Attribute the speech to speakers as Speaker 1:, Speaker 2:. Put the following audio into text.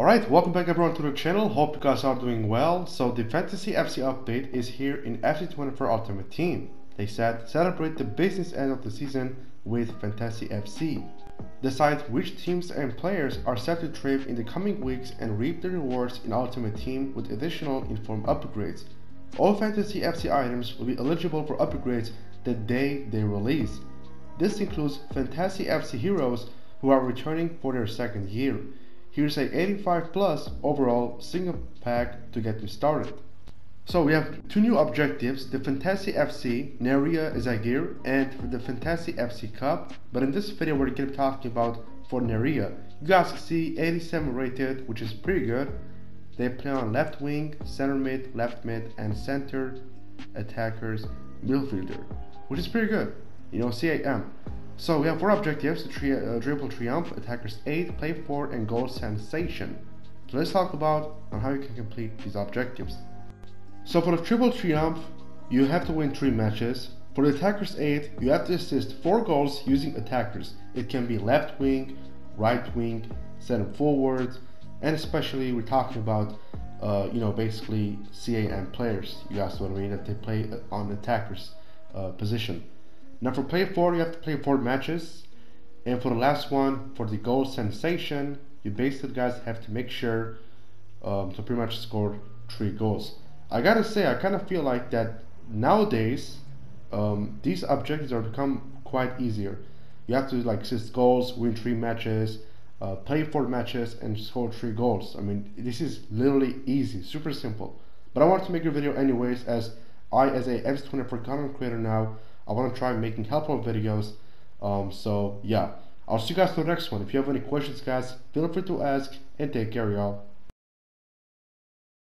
Speaker 1: Alright, welcome back everyone to the channel. Hope you guys are doing well. So the Fantasy FC update is here in FC24 Ultimate Team. They said celebrate the business end of the season with Fantasy FC. Decide which teams and players are set to thrive in the coming weeks and reap the rewards in Ultimate Team with additional informed upgrades. All Fantasy FC items will be eligible for upgrades the day they release. This includes Fantasy FC heroes who are returning for their second year. Here's a 85 plus overall single pack to get you started. So we have two new objectives, the Fantasy FC Nerea Eizagirre and the Fantasy FC Cup. But in this video we're going to be talking about for Nerea. You guys see 87 rated, which is pretty good. They play on left wing, center mid, left mid, and center attackers midfielder, which is pretty good. You know, CAM. So we have four objectives, tri uh, Dribble Triumph, Attackers 8, Play 4, and Goal Sensation. So let's talk about on how you can complete these objectives. So for the Triple Triumph, you have to win 3 matches. For the Attackers 8, you have to assist 4 goals using attackers. It can be left wing, right wing, center forward, and especially we're talking about uh, you know, basically CAM players. You guys know what I mean? That they play on attackers uh, position. Now for play 4 you have to play 4 matches and for the last one for the goal sensation you basically guys have to make sure um, to pretty much score 3 goals. I gotta say I kind of feel like that nowadays um, these objectives are become quite easier. You have to like assist goals, win 3 matches, uh, play 4 matches and score 3 goals. I mean this is literally easy, super simple. But I wanted to make a video anyways as I as a FC24 content creator now I want to try making helpful videos. Um, so yeah, I'll see you guys for the next one. If you have any questions, guys, feel free to ask and take care, y'all.